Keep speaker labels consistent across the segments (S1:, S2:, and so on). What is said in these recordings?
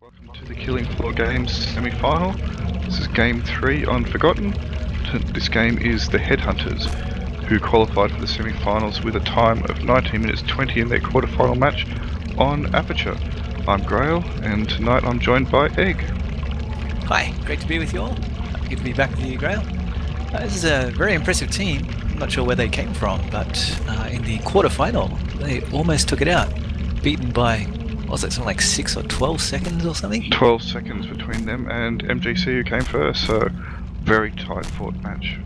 S1: Welcome to the Killing Floor Games semi-final. This is game three on Forgotten. This game is the Headhunters, who qualified for the semi-finals with a time of 19 minutes 20 in their quarter-final match on Aperture. I'm Grail, and tonight I'm joined by Egg.
S2: Hi, great to be with you all. Good to be back with you, Grail. Uh, this is a very impressive team. I'm not sure where they came from, but uh, in the quarter-final, they almost took it out. Beaten by, was it, something like 6 or 12 seconds or something?
S1: 12 seconds between them and MGC who came first, so very tight fought match.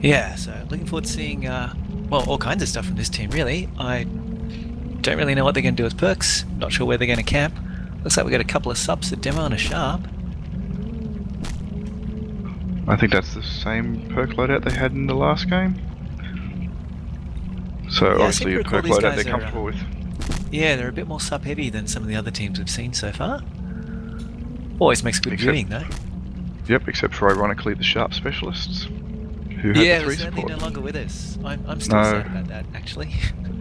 S2: Yeah, so looking forward to seeing, uh, well, all kinds of stuff from this team, really. I don't really know what they're going to do with perks. Not sure where they're going to camp. Looks like we got a couple of subs, a demo and a sharp.
S1: I think that's the same perk loadout they had in the last game. So
S2: seem
S1: obviously a perk loadout they're
S2: are, uh,
S1: comfortable with.
S2: Yeah, they're a bit more sub heavy than some of the other teams we've seen so far. Always makes good
S1: Except-
S2: viewing, though.
S1: Yep, except for ironically the sharp specialists, who had
S2: Yeah,
S1: the three support.
S2: no longer with us. I'm, I'm still
S1: No.
S2: sad about that, actually.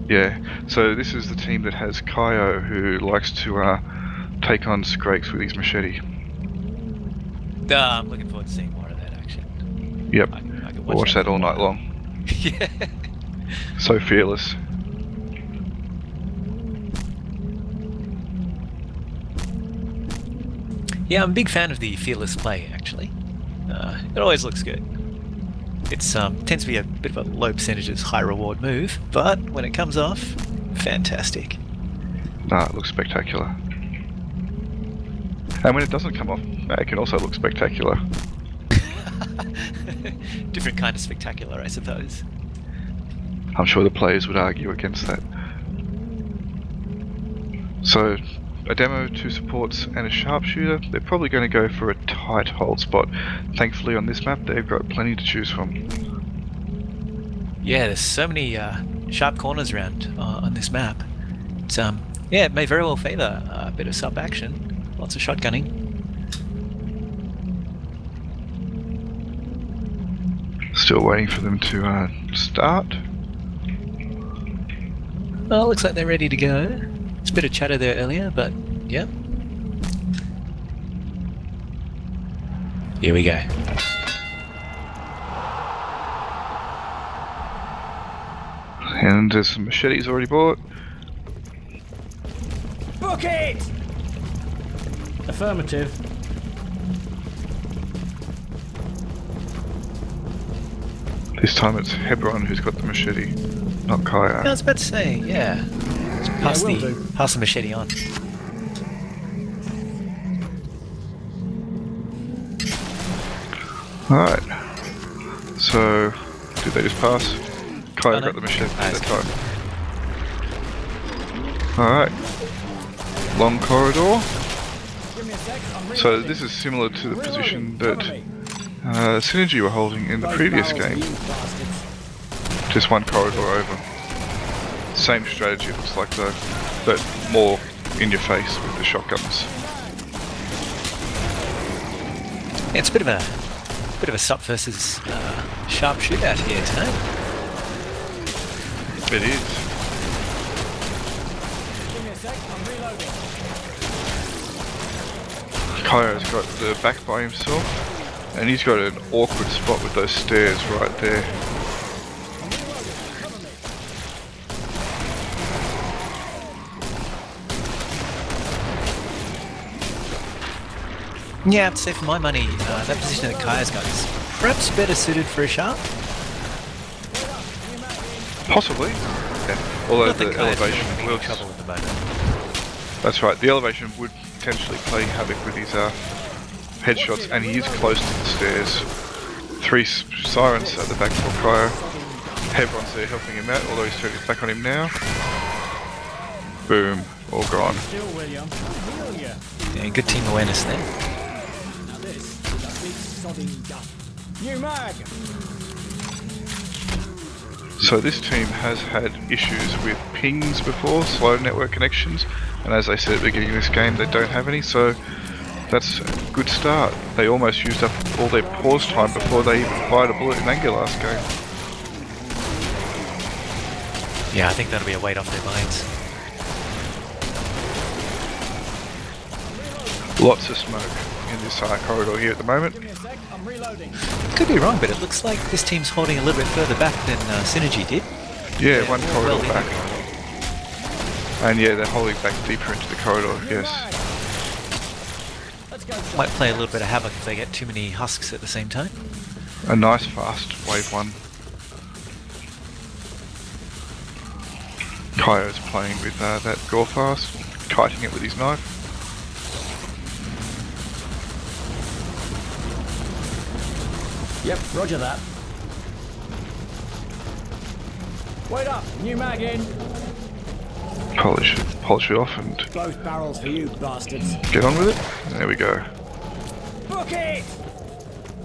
S1: Yeah, so this is the team that has Kaio, who likes to uh, take on Scrakes with his machete.
S2: Uh, I'm looking forward to seeing more of that action.
S1: Yep,
S2: I, I could
S1: we'll watch that all night long.
S2: yeah.
S1: So fearless.
S2: Yeah, I'm a big fan of the fearless play, actually. Uh, it always looks good. It um, tends to be a bit of a low percentages, high reward move, but when it comes off, fantastic.
S1: Nah, it looks spectacular. And when it doesn't come off, it can also look spectacular.
S2: Different kind of spectacular, I suppose.
S1: I'm sure the players would argue against that. So, a demo, two supports, and a sharpshooter. They're probably going to go for a tight hold spot. Thankfully, on this map, they've got plenty to choose from.
S2: Yeah, there's so many uh, sharp corners around uh, on this map. It's, um, yeah, it may very well favour a bit of sub action, lots of shotgunning.
S1: Still waiting for them to uh, start.
S2: Well, looks like they're ready to go. It's a bit of chatter there earlier, but yeah. Here we go.
S1: And there's some machetes already bought.
S3: Book it! Affirmative.
S1: This time it's Hebron who's got the machete, not Kaya.
S2: I was about to say, yeah. Let's pass
S3: will
S2: the
S3: do.
S2: pass the machete on.
S1: Alright. So, did they just pass? Kaya
S2: Oh, no.
S1: got the machete
S2: Ah,
S1: that time. Alright. Long corridor.
S3: Give me a sec. I'm
S1: So this is similar to the position that uh, Synergy were holding in the previous game. Just one corridor over. Same strategy it looks like though, but more in your face with the shotguns.
S2: Yeah, it's a bit of a bit of a sup versus uh, sharp shootout here tonight.
S1: It is.
S3: Give me a sec. I'm reloading.
S1: Kaio's got the back by himself, and he's got an awkward spot with those stairs right there.
S3: I'm reloading. Cover me.
S2: Yeah, I have to say for my money, uh, that position that Kaya's got is perhaps better suited for a sharp.
S1: Possibly. Yeah. Although
S2: Not
S1: the
S2: Kaya's
S1: elevation will.
S2: in trouble at the moment.
S1: That's right. The elevation would potentially play havoc with his uh, headshots, and he is close to the stairs. Three sirens at the back for Kaio. Hebron's there helping him out, although he's turned his back on him now. Boom. All gone.
S3: Still, William. I'll heal ya.
S2: Yeah, good team awareness there.
S1: So this team has had issues with pings before, slow network connections, and as I said at the beginning of this game, they don't have any, so that's a good start. They almost used up all their pause time before they even fired a bullet in anger last game.
S2: Yeah, I think that'll be a weight off their minds.
S1: Lots of smoke in this uh, corridor here at the moment.
S3: Give me a sec.
S2: Could be wrong, but it looks like this team's holding a little bit further back than uh, Synergy did.
S1: Yeah,
S2: Yeah,
S1: one corridor
S2: well,
S1: back. And yeah, they're holding back deeper into the corridor,
S3: New
S1: yes.
S3: mag.
S2: Might play a little bit of havoc if they get too many husks at the same time.
S1: A nice fast wave one. Kaio's playing with uh, that Gorefast, kiting it with his knife.
S3: Yep, roger that. Wait up. New mag in.
S1: Polish polish it off and
S3: Both barrels for you bastards.
S1: get on with it. There we go.
S3: Book it.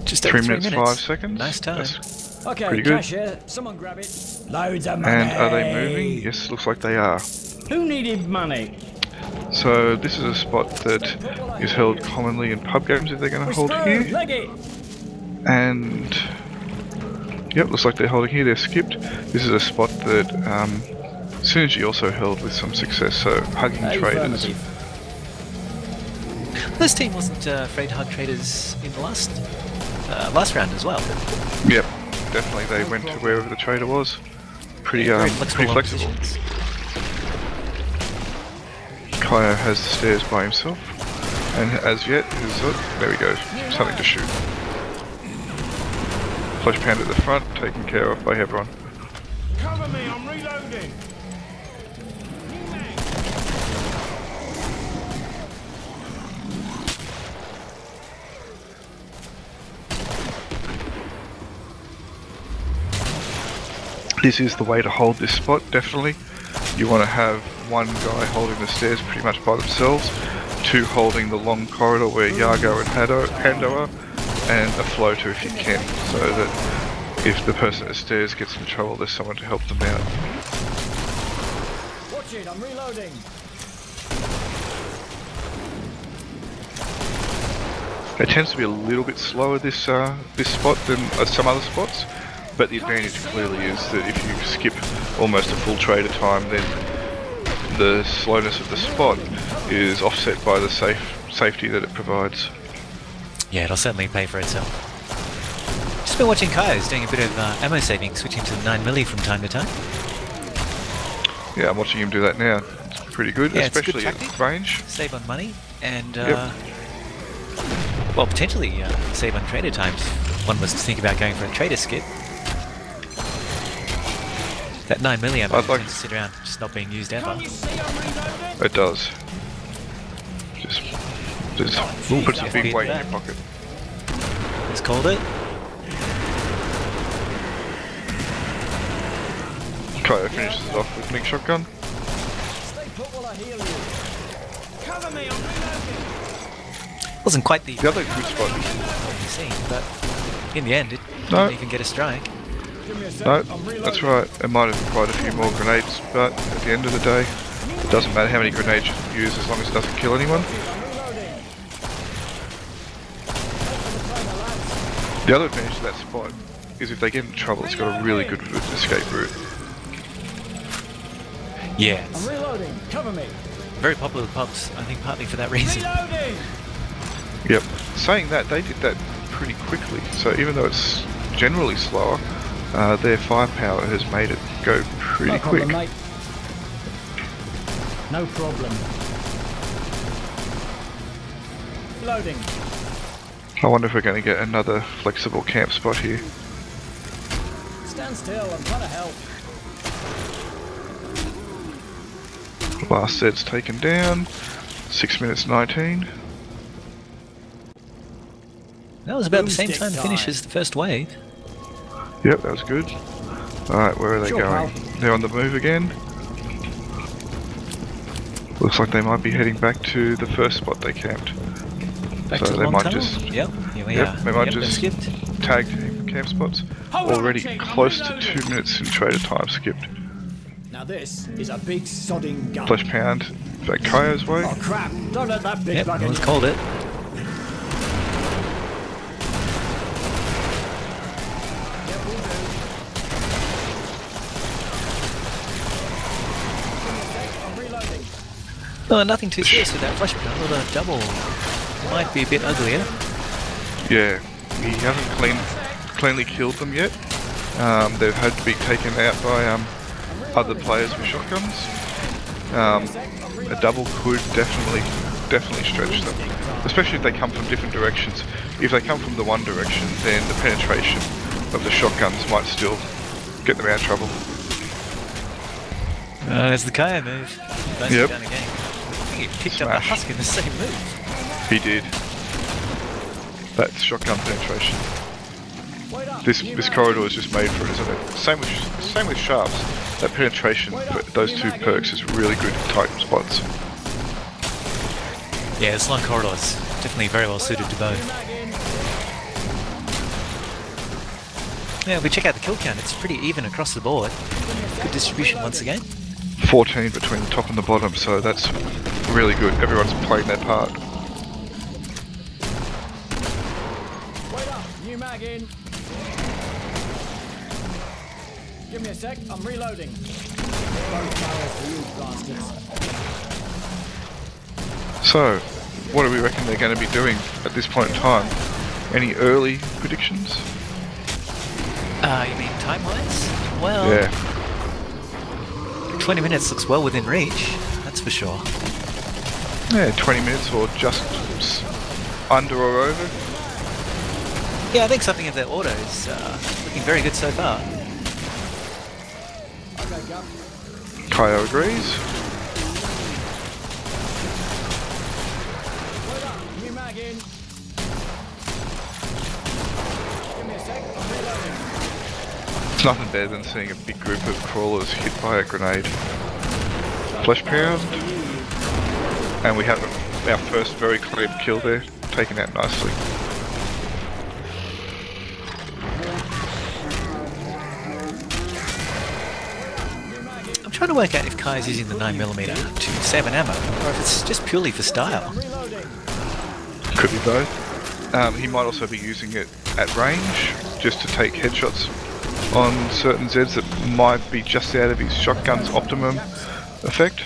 S2: Just
S1: Three
S2: over
S1: minutes,
S2: three minutes.
S1: five seconds.
S2: Nice time.
S1: That's-
S3: Okay,
S1: Pretty good.
S3: cash here. Uh, someone grab it. Loads of money.
S1: And are they moving? Yes, looks like they are.
S3: Who needed money?
S1: So this is a spot that is held commonly in pub games if they're going to hold
S3: screwed.
S1: here. And yep, looks like they're holding here. They're skipped. This is a spot that um, Synergy also held with some success. So hugging traders.
S2: This team wasn't uh, afraid to hug traders in the last uh, last round as well.
S1: Yep, definitely. They went to wherever the trader was. Pretty, um,
S2: flexible.
S1: pretty flexible. Kaya has the stairs by himself, and as yet, oh, there we go, something to shoot. Flesh pound at the front, taken care of by Hebron.
S3: Cover me. I'm reloading.
S1: This is the way to hold this spot, definitely. You want to have one guy holding the stairs pretty much by themselves, two holding the long corridor where Yago and Hando are, and a floater if you can, so that if the person at the stairs gets in trouble, there's someone to help them out.
S3: Watch it. I'm reloading.
S1: It tends to be a little bit slower this uh, this spot than uh, some other spots, but the advantage clearly is that if you skip almost a full trader time, then the slowness of the spot is offset by the safe safety that it provides.
S2: Yeah, it'll certainly pay for itself. Just been watching Kai's doing a bit of uh, ammo saving, switching to the 9 milli from time to time.
S1: Yeah, I'm watching him do that now. It's pretty good,
S2: Yeah, a good
S1: especially at range.
S2: Save on money and, uh,
S1: Yep.
S2: well, potentially uh, save on trader times. One was to think about going for a trader skip. That 9 milli ammo
S1: I'd like-
S2: tends to sit around just not being used ever.
S3: Can't you see I'm reloading?
S1: It does. Just, just puts a
S2: that's
S1: big weight in your pocket.
S2: It's called it.
S1: Kyo finishes it off with Link Shotgun.
S3: Stay put while I heal you. Cover me. I'm reloading.
S2: Wasn't quite the
S1: The other good spot
S2: seen, but in the end, it
S1: No.
S2: didn't even get a strike.
S3: Give me a sec.
S1: No, that's right. It might have required a few more grenades, but at the end of the day, it doesn't matter how many grenades you use as long as it doesn't kill anyone.
S3: I'm reloading.
S1: The other advantage of that spot is if they get in trouble, it's got a really good escape route.
S2: Yeah,
S3: I'm reloading. Cover me.
S2: very popular with pubs, I think partly for that reason.
S3: Reloading.
S1: Yep. Saying that, they did that pretty quickly, so even though it's generally slower, uh, their firepower has made it go pretty
S3: no
S1: quick.
S3: problem, mate. No problem. Loading.
S1: I wonder if we're going to get another flexible camp spot here.
S3: Stand still. I'm trying to help.
S1: Last set's taken down. 6 minutes 19.
S2: That was about the same
S3: Boomstick
S2: time finish as the first wave.
S1: Yep, that was good. Alright, where are they
S3: Sure,
S1: going?
S3: pal.
S1: They're on the move again. Looks like they might be heading back to the first spot they camped.
S2: Back
S1: So
S2: to the
S1: they
S2: long
S1: might
S2: tunnel.
S1: just-
S2: Yep, here we
S1: Yep,
S2: are.
S1: they might
S2: yep,
S1: just-
S2: skipped.
S1: Tag team camp spots.
S3: Hold
S1: Already
S3: Chick,
S1: close to 2 minutes in trader time skipped.
S3: Now this is a big sodding gun.
S1: Flesh pound back Kaio's way.
S3: Oh crap! Don't let that big
S2: Yep,
S3: bugger.
S2: no one's called it.
S3: Yep, will do. I'm.
S2: Oh, nothing too serious with that flesh pound. With a double might be a bit uglier.
S1: Yeah, he hasn't clean, cleanly killed them yet. Um, they've had to be taken out by um, other players with shotguns. Um, a double could definitely, definitely stretch them, especially if they come from different directions. If they come from the one direction, then the penetration of the shotguns might still get them out of trouble.
S2: Uh, there's the Kaya move.
S1: Yep.
S2: done again. I think he picked up the husk in the same move.
S1: He did. That's shotgun penetration. This this corridor is just made for it, isn't it? Same with same with sharps. That penetration, those two perks is really good in tight spots.
S2: Yeah, this long corridor is definitely very well suited to both. Yeah, if we check out the kill count, it's pretty even across the board. Good distribution once again.
S1: 14 between the top and the bottom, so that's really good. Everyone's playing their part.
S3: Give me a sec. I'm reloading. Both for you bastards.
S1: So, what do we reckon they're going to be doing at this point in time? Any early predictions?
S2: Uh, you mean time-wise? Well,
S1: Yeah.
S2: 20 minutes looks well within reach, that's for sure.
S1: Yeah, 20 minutes or just under or over.
S2: Yeah, I think something of that order is uh, looking very good so far.
S3: I'm reloading.
S1: It's nothing better than seeing a big group of crawlers hit by a grenade. Flesh pound. And we have our first very clean kill there, taken out nicely.
S2: Trying to work out if Kai is using the 9mm to save an ammo, or if it's just purely for style.
S1: Could be both. Um, he might also be using it at range, just to take headshots on certain Zeds that might be just out of his shotgun's optimum effect.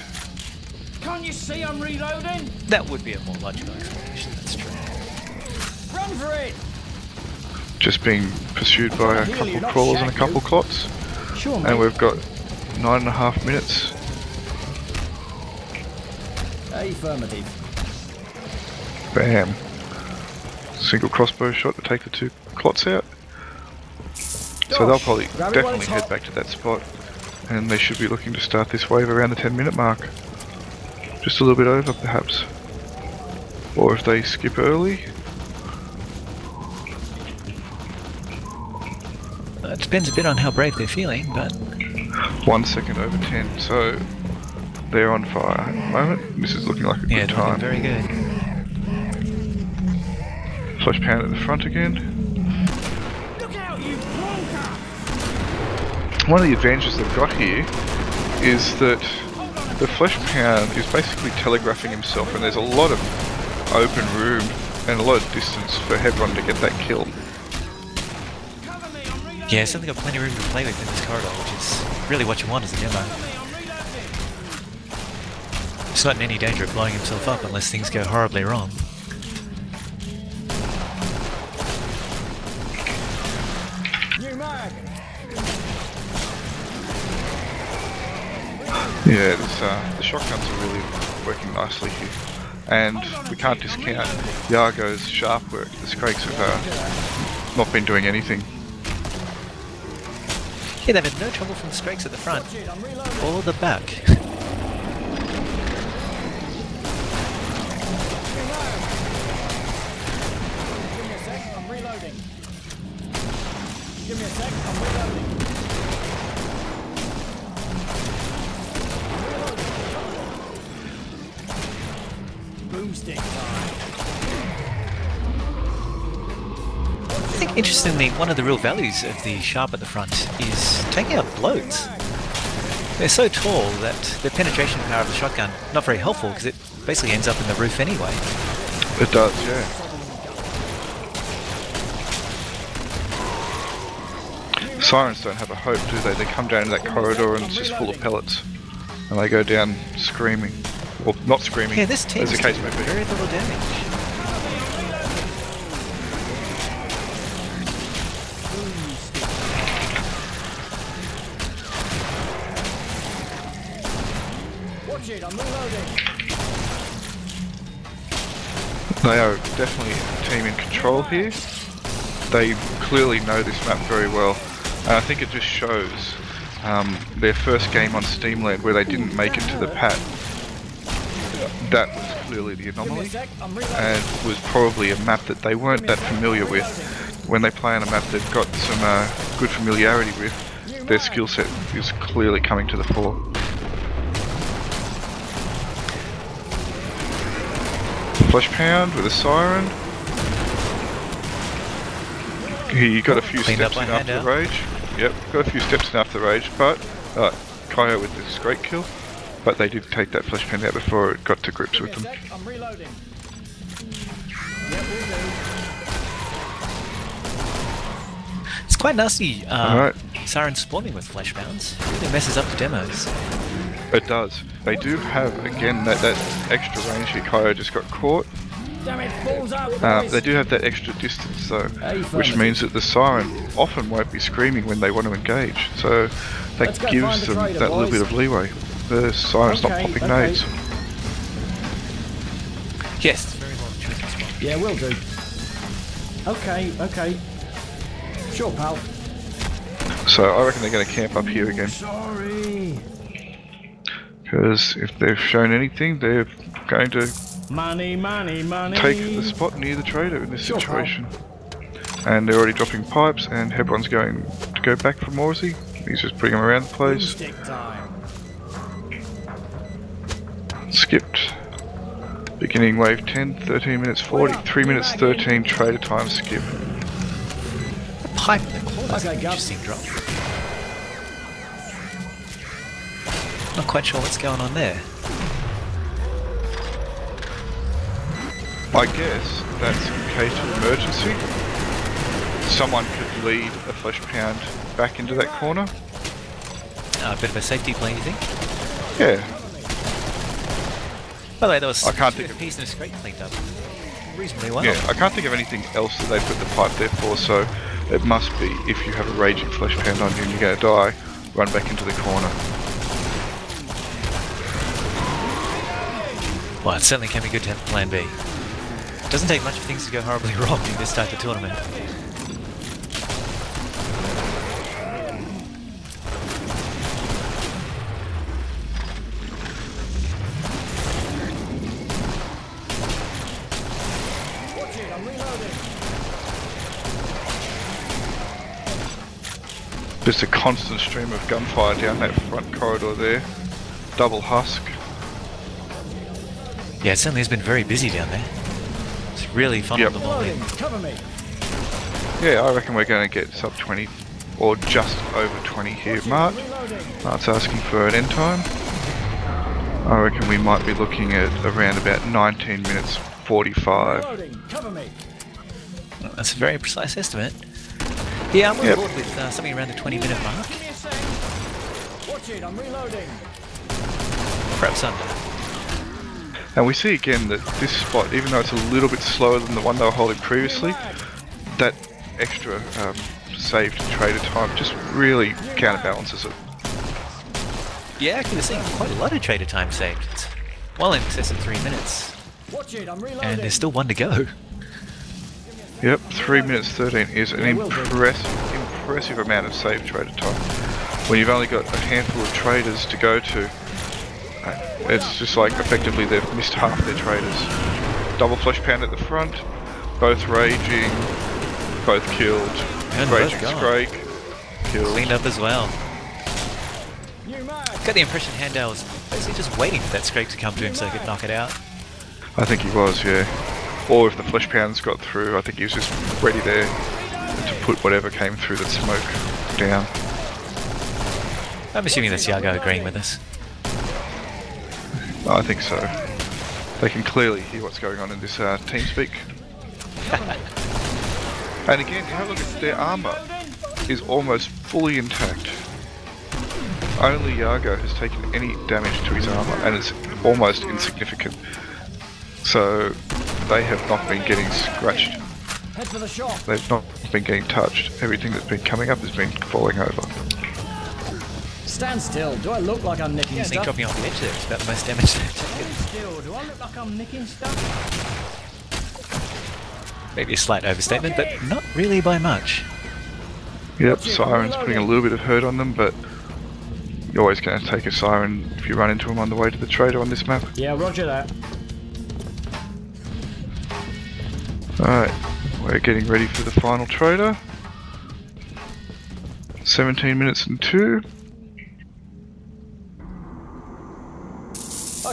S3: Can't you see I'm reloading?
S2: That would be a more logical explanation, that's true.
S3: Run for it.
S1: Just being pursued by a couple crawlers and a couple clots.
S3: Sure,
S1: And we've got nine and a half minutes.
S3: Affirmative.
S1: Bam. Single crossbow shot to take the two clots out. So they'll probably
S3: Grab
S1: definitely head
S3: hot.
S1: back to that spot. And they should be looking to start this wave around the 10 minute mark. Just a little bit over perhaps. Or if they skip early.
S2: It depends a bit on how brave they're feeling, but
S1: One second over 10. So they're on fire at the moment. This is looking like a
S2: yeah,
S1: good time.
S2: very good.
S1: Flesh pound at the front again.
S3: Look out, you plonker!
S1: One of the advantages they've got here is that the flesh pound is basically telegraphing himself, and there's a lot of open room and a lot of distance for Hebron to get that kill.
S2: Yeah, something got plenty of room to play with in this corridor, which is really what you want as a demo. He's not in any danger of blowing himself up unless things go horribly wrong.
S1: Yeah, uh, the shotguns are really working nicely here. And we can't discount Yago's sharp work. The Scrakes have uh, not been doing anything.
S2: Yeah, they've had no trouble from the Scrakes at the front.
S3: Shit,
S2: or the back.
S3: Boomstick
S2: me think interestingly, one of the real values of the sharp at the front is taking out bloats. They're so tall that the penetration power of the shotgun not very helpful because it basically ends up in the roof anyway.
S1: It does, yeah. Sirens don't have a hope, do they? They come down that corridor and it's just full of pellets. And they go down screaming. Or not screaming,
S2: Yeah, this team is very little damage.
S3: Watch it, I'm reloading.
S1: They are definitely a team in control here. They clearly know this map very well. And I think it just shows um, their first game on Steamland where they didn't make it to the pat. That was clearly the
S3: Give me a
S1: anomaly
S3: sec, I'm reloading.
S1: and was probably a map that they weren't that familiar with. When they play on a map they've got some uh, good familiarity with, their skill set is clearly coming to the fore. Flesh pound with a siren. He got a few
S2: Cleaned
S1: steps in after the rage. Yep, got a few steps in after the rage, but uh, Kyo with this great kill. But they did take that flesh pound out before it got to grips with them.
S3: I'm reloading. Yep, will do.
S2: It's quite nasty. Uh,
S1: Alright.
S2: Siren spawning with flesh pounds. Really messes up the demos.
S1: It does. They do have again that, that extra range here. Kyo just got caught.
S3: Damn it, balls out,
S1: Uh, they do have that extra distance though, which means that the siren often won't be screaming when they want to engage. So that
S3: Let's
S1: gives
S3: the
S1: them
S3: trader,
S1: that little bit of leeway. The siren's not popping
S3: okay.
S1: nades.
S2: Yes, it's very well chosen spot.
S3: Yeah, will do. Okay, okay. Sure, pal.
S1: So I reckon they're going to camp up here again.
S3: Sorry.
S1: Because if they've shown anything, they're going to
S3: Money, money, money.
S1: take the spot near the trader in this
S3: Sure, pal.
S1: situation. And they're already dropping pipes, and Hebron's going to go back for Morsey. He's just putting them around the place.
S3: Stick.
S1: Skipped. Beginning wave 10, 13 minutes 40, 3 minutes 13 trader time skip.
S2: Pipe in the corner. That's
S3: Okay,
S2: an interesting drop. Not quite sure what's going on there.
S1: I guess that's in case of emergency. Someone could lead a flesh pound back into that corner.
S2: Uh, a bit of a safety play, you think?
S1: Yeah,
S2: By the way, there was
S1: I can't think
S2: a
S1: of-
S2: piece a scrake cleaned up reasonably well.
S1: yeah. I can't think of anything else that they put the pipe there for, so it must be if you have a raging flesh pound on you and you're going to die, run back into the corner.
S2: Well, it certainly can be good to have a plan B. It doesn't take much for things to go horribly wrong in this type of tournament.
S1: Just a constant stream of gunfire down that front corridor there. Double husk.
S2: Yeah, it certainly has been very busy down there. It's really fun
S1: Yep.
S2: on the morning.
S3: Reloading. Cover me.
S1: Yeah, I reckon we're going to get sub 20 or just over 20 here. Mark,
S3: Reloading.
S1: Mark's asking for an end time. I reckon we might be looking at around about 19 minutes 45.
S3: Reloading.
S2: That's a very precise estimate. Yeah, I'm on
S1: Yep.
S2: board with uh, something around the 20 minute mark.
S3: Give me
S1: And we see again that this spot, even though it's a little bit slower than the one they were holding previously, that extra um, saved trader time just really counterbalances it.
S2: Yeah, actually, we're seeing quite a lot of trader time saved. It's well in excess of three minutes,
S3: Watch it, I'm reloading.
S2: and there's still one to go.
S1: Yep, 3 minutes 13 is an
S3: Yeah, will do.
S1: impressive, impressive amount of saved trader time. When you've only got a handful of traders to go to, it's just like effectively they've missed half their traders. Double flesh pound at the front, both raging, both killed.
S2: And both
S1: raging
S2: gone.
S1: Scrake, killed.
S2: Cleaned up as well.
S3: New mag.
S2: Got the impression Handel was basically just waiting for that scrake to come to him so he could knock it out.
S1: I think he was, yeah. Or if the flesh pounds got through, I think he was just ready there to put whatever came through the smoke down.
S2: I'm assuming that's Yago agreeing with us.
S1: I think so. They can clearly hear what's going on in this uh, team speak. and again, have a look at their armor is almost fully intact. Only Yago has taken any damage to his armor, and it's almost insignificant. So they have not been getting scratched.
S3: Head for the shop.
S1: They've not been getting touched. Everything that's been coming up has been falling over.
S3: Stay Stand still. Do I look like I'm nicking
S2: Yeah, I think
S3: stuff?
S2: dropping off the edge there is about the most damage they've.
S3: Still, do I look like I'm nicking stuff?
S2: Maybe a slight overstatement, but not really by much.
S1: Yep, Siren's putting a little bit of hurt on them, but you're always going to take a Siren if you run into them on the way to the trader on this map.
S3: Yeah, roger that.
S1: Alright, we're getting ready for the final trader. 17 minutes and 2.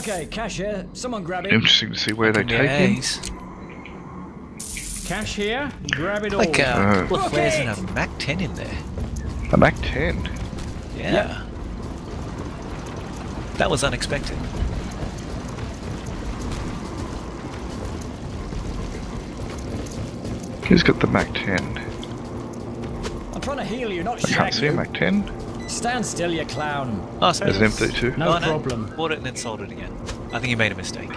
S3: Okay, cash here. Someone grab it.
S1: Interesting to see where they
S2: Can be
S1: take him.
S2: A's.
S3: Cash here. Grab it all.
S2: Like uh, a
S1: Oh.
S2: couple of flares and a Mac 10 in there.
S1: A Mac 10.
S2: Yeah. That was unexpected.
S1: Who's got the Mac 10?
S3: I'm trying to heal you, not
S1: I can't
S3: shag
S1: see a. Mac 10.
S3: Stand still, you clown.
S2: Oh, sorry.
S1: There's an M32.
S3: No
S2: Oh,
S3: problem.
S2: Bought it and then sold it again. I think you made a mistake.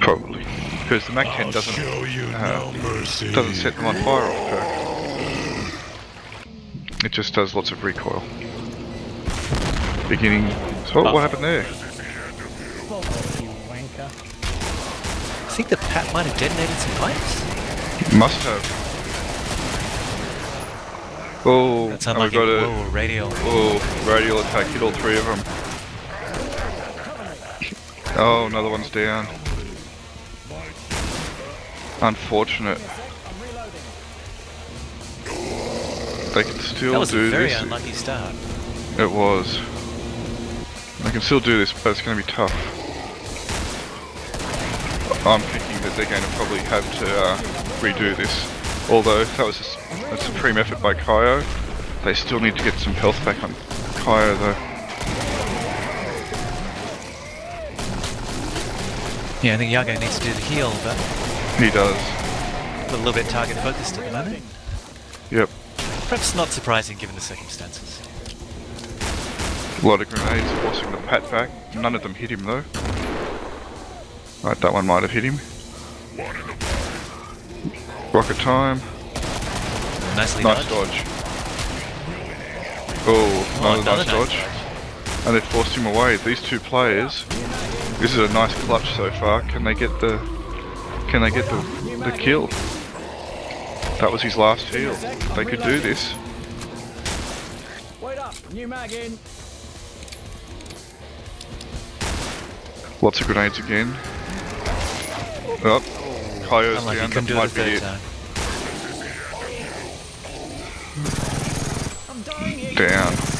S1: Probably. Because the Mac 10 doesn't
S4: show you
S1: uh,
S4: no
S1: doesn't set them on fire off perk. It just does lots of recoil. Beginning. So
S2: Oh.
S1: what happened there?
S3: You.
S2: I think the Pat might have detonated some pipes.
S1: Must have. Oh,
S2: That's
S1: we've got a
S2: Whoa, radial.
S1: oh radial attack. Hit all three of them. Oh, another one's down. Unfortunate. They can still do this.
S2: That was a very
S1: this.
S2: unlucky start.
S1: It was. They can still do this, but it's going to be tough. I'm thinking that they're going to probably have to uh, redo this. Although that was a supreme effort by Kaio, they still need to get some health back on Kaio though.
S2: Yeah, I think Yago needs to do the heal, but
S1: He does.
S2: a little bit target focused at the moment.
S1: Yep.
S2: Perhaps not surprising given the circumstances.
S1: A lot of grenades forcing the pat back. None of them hit him though. Right, that one might have hit him. Rocket time.
S2: Nicely
S1: Nice
S2: dodged.
S1: dodge. Oh,
S2: Oh,
S1: another
S2: another
S1: nice
S2: nice
S1: dodge. And they forced him away. These two players. This is a nice clutch so far. Can they get the? Can they get the the kill? That was his last heal. They could do this.
S3: Wait up. New mag in.
S1: Lots of grenades again. Oh, Kaio's
S2: Unlucky,
S1: down.
S2: couldn't
S1: That
S2: do
S1: might be
S2: third
S1: it.
S2: time.
S3: I'm dying here.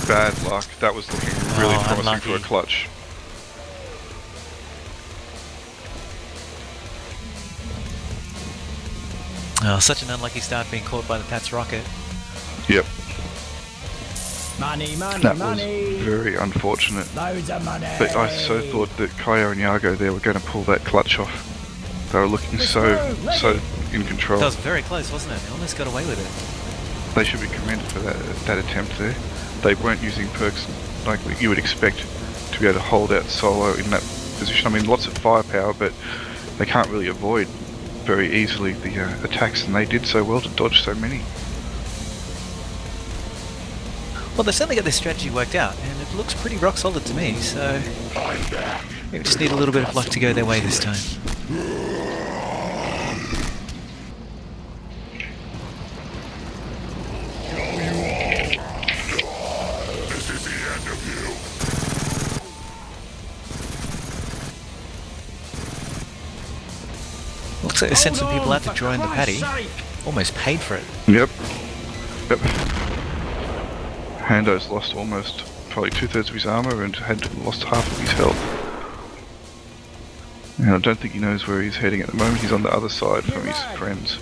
S1: Bad luck. That was looking really
S2: Oh,
S1: promising for a clutch.
S2: Oh, such an unlucky start being caught by the Pats rocket.
S1: Yep.
S3: Money, money,
S1: That was
S3: money.
S1: very unfortunate.
S3: Loads of money.
S1: But I so thought that Kaio and Yago there were going to pull that clutch off. They were looking so, so in control.
S2: That was very close, wasn't it? They almost got away with it.
S1: They should be commended for that, that attempt there. They weren't using perks like you would expect to be able to hold out solo in that position. I mean, lots of firepower, but they can't really avoid very easily the uh, attacks, and they did so well to dodge so many.
S2: Well, they've certainly got their strategy worked out, and it looks pretty rock solid to me, so maybe just need a little bit of luck to go their way this time. Looks like they sent some people out to join the paddy. Almost paid for it.
S1: Yep. Yep. Hando's lost almost probably two thirds of his armor and had lost half of his health. And I don't think he knows where he's heading at the moment. He's on the other side from his friends.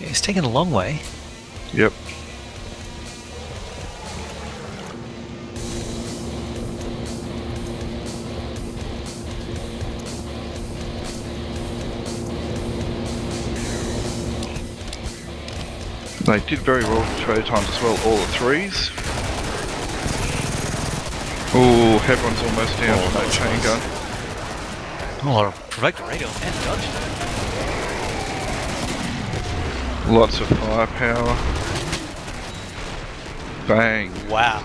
S2: Yeah, it's taken a long way.
S1: Yep. They did very well trade times as well, all the threes. Oh, Hebron's almost down
S4: Oh,
S1: that chain gun.
S2: Oh, a radial and dodged.
S1: Lots of firepower. Bang.
S2: Wow.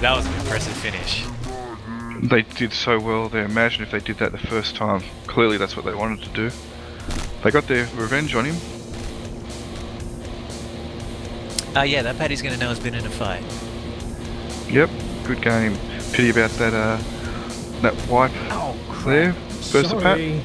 S2: That was an impressive finish.
S1: They did so well there. Imagine if they did that the first time. Clearly, that's what they wanted to do. They got their revenge on him.
S2: Uh, yeah, that Paddy's going to know he's been in a fight.
S1: Yep, good game. Pity about that uh, that wipe
S3: Oh,
S1: there. First to Pat.
S3: Sorry.